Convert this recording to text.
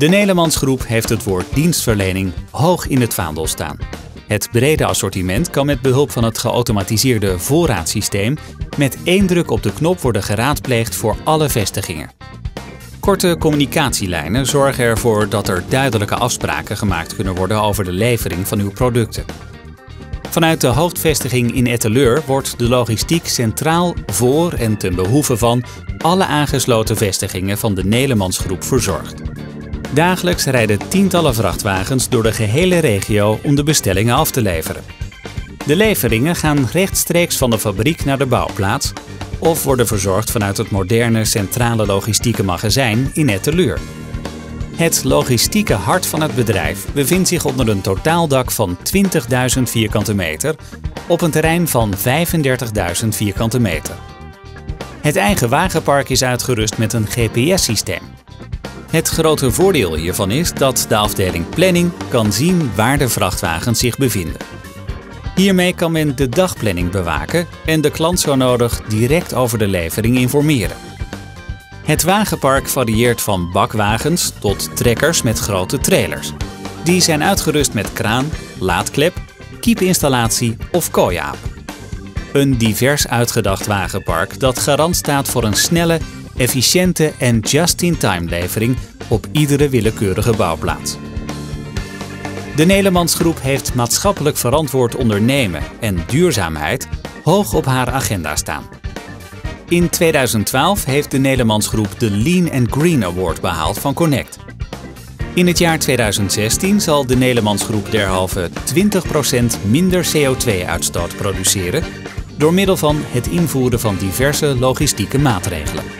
De Nederlandsgroep heeft het woord dienstverlening hoog in het vaandel staan. Het brede assortiment kan met behulp van het geautomatiseerde voorraadsysteem met één druk op de knop worden geraadpleegd voor alle vestigingen. Korte communicatielijnen zorgen ervoor dat er duidelijke afspraken gemaakt kunnen worden over de levering van uw producten. Vanuit de hoofdvestiging in Etteleur wordt de logistiek centraal voor en ten behoeve van alle aangesloten vestigingen van de Nederlandsgroep verzorgd. Dagelijks rijden tientallen vrachtwagens door de gehele regio om de bestellingen af te leveren. De leveringen gaan rechtstreeks van de fabriek naar de bouwplaats of worden verzorgd vanuit het moderne centrale logistieke magazijn in Etteleur. Het logistieke hart van het bedrijf bevindt zich onder een totaaldak van 20.000 vierkante meter op een terrein van 35.000 vierkante meter. Het eigen wagenpark is uitgerust met een GPS-systeem. Het grote voordeel hiervan is dat de afdeling planning kan zien waar de vrachtwagens zich bevinden. Hiermee kan men de dagplanning bewaken en de klant zo nodig direct over de levering informeren. Het wagenpark varieert van bakwagens tot trekkers met grote trailers. Die zijn uitgerust met kraan, laadklep, kiepinstallatie of kooiaap. Een divers uitgedacht wagenpark dat garant staat voor een snelle, efficiënte en just-in-time levering op iedere willekeurige bouwplaats. De Nederlandsgroep heeft maatschappelijk verantwoord ondernemen en duurzaamheid hoog op haar agenda staan. In 2012 heeft de Nederlandsgroep de Lean and Green Award behaald van Connect. In het jaar 2016 zal de Nederlandsgroep derhalve 20% minder CO2-uitstoot produceren door middel van het invoeren van diverse logistieke maatregelen.